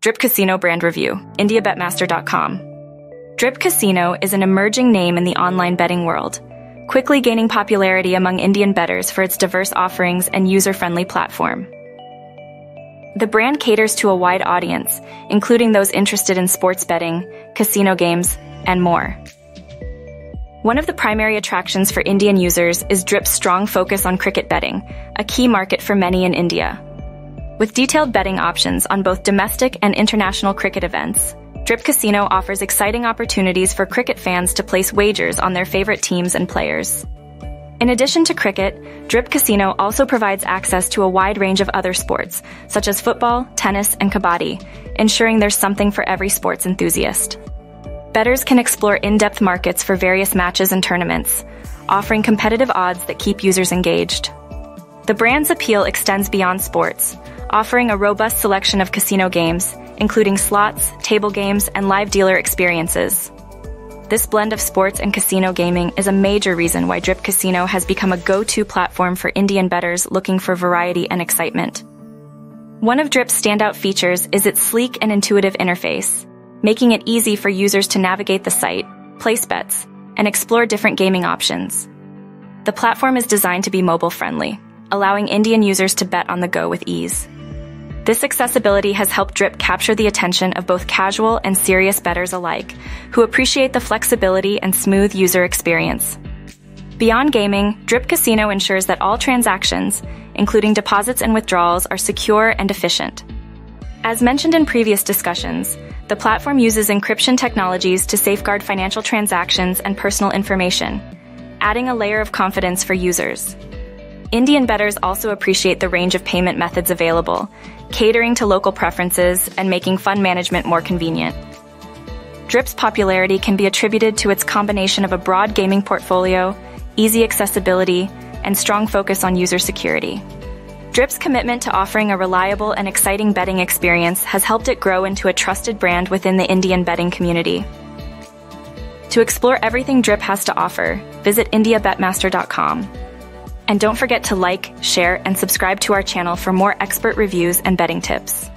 Drip Casino Brand Review, IndiaBetmaster.com. Drip Casino is an emerging name in the online betting world, quickly gaining popularity among Indian bettors for its diverse offerings and user-friendly platform. The brand caters to a wide audience, including those interested in sports betting, casino games, and more. One of the primary attractions for Indian users is Drip's strong focus on cricket betting, a key market for many in India. With detailed betting options on both domestic and international cricket events, Drip Casino offers exciting opportunities for cricket fans to place wagers on their favorite teams and players. In addition to cricket, Drip Casino also provides access to a wide range of other sports, such as football, tennis, and kabaddi, ensuring there's something for every sports enthusiast. Bettors can explore in-depth markets for various matches and tournaments, offering competitive odds that keep users engaged. The brand's appeal extends beyond sports, offering a robust selection of casino games, including slots, table games, and live dealer experiences. This blend of sports and casino gaming is a major reason why Drip Casino has become a go-to platform for Indian bettors looking for variety and excitement. One of Drip's standout features is its sleek and intuitive interface, making it easy for users to navigate the site, place bets, and explore different gaming options. The platform is designed to be mobile friendly, allowing Indian users to bet on the go with ease. This accessibility has helped Drip capture the attention of both casual and serious bettors alike, who appreciate the flexibility and smooth user experience. Beyond gaming, Drip Casino ensures that all transactions, including deposits and withdrawals, are secure and efficient. As mentioned in previous discussions, the platform uses encryption technologies to safeguard financial transactions and personal information, adding a layer of confidence for users. Indian bettors also appreciate the range of payment methods available, catering to local preferences and making fund management more convenient. Drip's popularity can be attributed to its combination of a broad gaming portfolio, easy accessibility, and strong focus on user security. Drip's commitment to offering a reliable and exciting betting experience has helped it grow into a trusted brand within the Indian betting community. To explore everything Drip has to offer, visit IndiaBetmaster.com. And don't forget to like, share, and subscribe to our channel for more expert reviews and betting tips.